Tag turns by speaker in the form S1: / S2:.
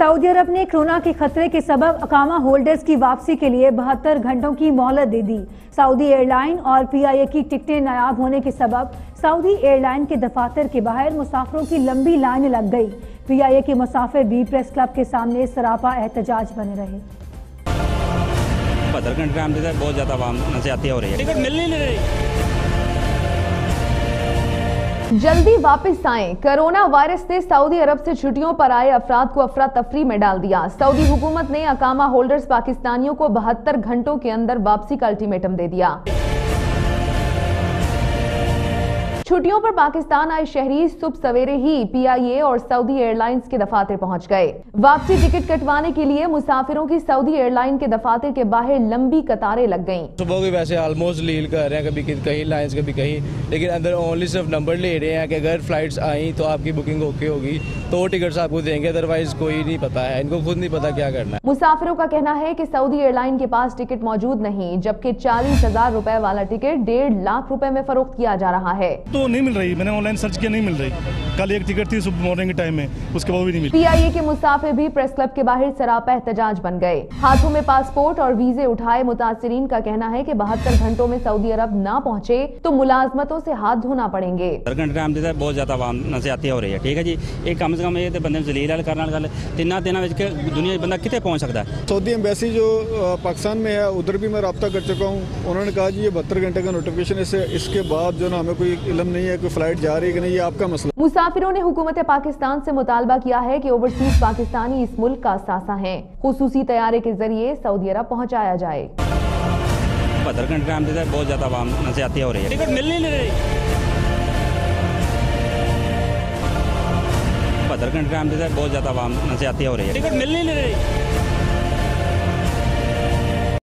S1: Saudi अरब ने corona के खतरे के सबब अकामा होल्डर्स की वापसी के लिए बहत्तर घंटों की मोहलत दे दी। सऊदी एयरलाइन और पीआईए की टिकटें नायाब होने के सबब सऊदी एयरलाइन के दफातर के बाहर मुसाफिरों की लंबी लाइन लग गई। पीआईए के मुसाफिर भी प्रेस क्लब के सामने सरापा एहतजाज बने रहे।
S2: बहत्तर घंटे बहुत ज़्यादा हो रही है। टिकट मिल नहीं रही।
S3: जल्दी वापस आए। कोरोना वायरस ने सऊदी अरब से छुट्टियों पर आए अफराद को अफरा तफरी में डाल दिया। सऊदी हुकूमत ने अकामा होल्डर्स पाकिस्तानियों को बहत्तर घंटों के अंदर वापसी का अल्टीमेटम दे दिया। छुट्टियों पर पाकिस्तान आए शहरी सुबह सवेरे ही पीआईए और सऊदी एयरलाइंस के दफातर पहुँच गए। वापसी टिकट कटवाने के लिए मुसाफिरों की सऊदी एयरलाइन के दफातर के बाहर लंबी कतारें लग गईं।
S4: सुबह भी वैसे ऑलमोस्ट लील कर रहे हैं कभी कहीं लाइंस कभी कहीं लेकिन अंदर ओनली सिर्फ़ नंबर ले रहे हैं कि अगर फ्लाइट्स आई तो आपकी बुकिंग ओके होगी तो वो टिकट्स आपको देंगे अदरवाइज़ कोई नहीं पता है। इनको खुद नहीं पता क्या करना है।
S3: मुसाफिरों का कहना है कि सऊदी एयरलाइन के पास टिकट मौजूद नहीं जबकि चालीस हज़ार रुपए वाला टिकट डेढ़ लाख रुपए में फरोख्त किया जा रहा है।
S5: तो नहीं मिल रही। मैंने ऑनलाइन सर्च किया नहीं मिल रही। कल एक टिकट थी सुबह मॉर्निंग के टाइम में उसके बाद भी नहीं मिली।
S3: पी के मुसाफिर भी प्रेस क्लब के बाहर सरापा एहतजाज बन गए। हाथों में पासपोर्ट और वीजे उठाए मुतासरीन का कहना है की बहत्तर घंटों में सऊदी अरब न पहुँचे तो मुलाजमतों ऐसी हाथ धोना पड़ेंगे।
S2: बहुत ज़्यादा आवाम हो रही है ठीक है जी? एक कम से कम ये तो बंद जलील तिना दिन दुनिया बंदा कितने पहुँच सकता है?
S6: सऊदी एम्बेसी जो पाकिस्तान में है उधर भी मैं रबता कर चुका हूँ। उन्होंने कहा जी ये बहत्तर घंटे का नोटिफिकेशन इसके बाद जो ना हमें कोई इलम नहीं है कोई फ़्लाइट जा रही है कि नहीं ये आपका मसला
S3: मुसाफिरों ने हुकूमत पाकिस्तान से मुतालबा किया है कि ओवरसीज पाकिस्तानी इस मुल्क का सासा हैं। खसूसी तैयारे के ज़रिए सऊदी अरब पहुँचाया जाए।
S2: बहत्तर घंटे टाइम देता है बहुत ज़्यादा आवाम नसियाती हो रही है। टिकट मिल नहीं रही। बहत्तर घंटे टाइम देता है बहुत ज़्यादा आवाम नसियाती हो रही है। टिकट मिल नहीं रही।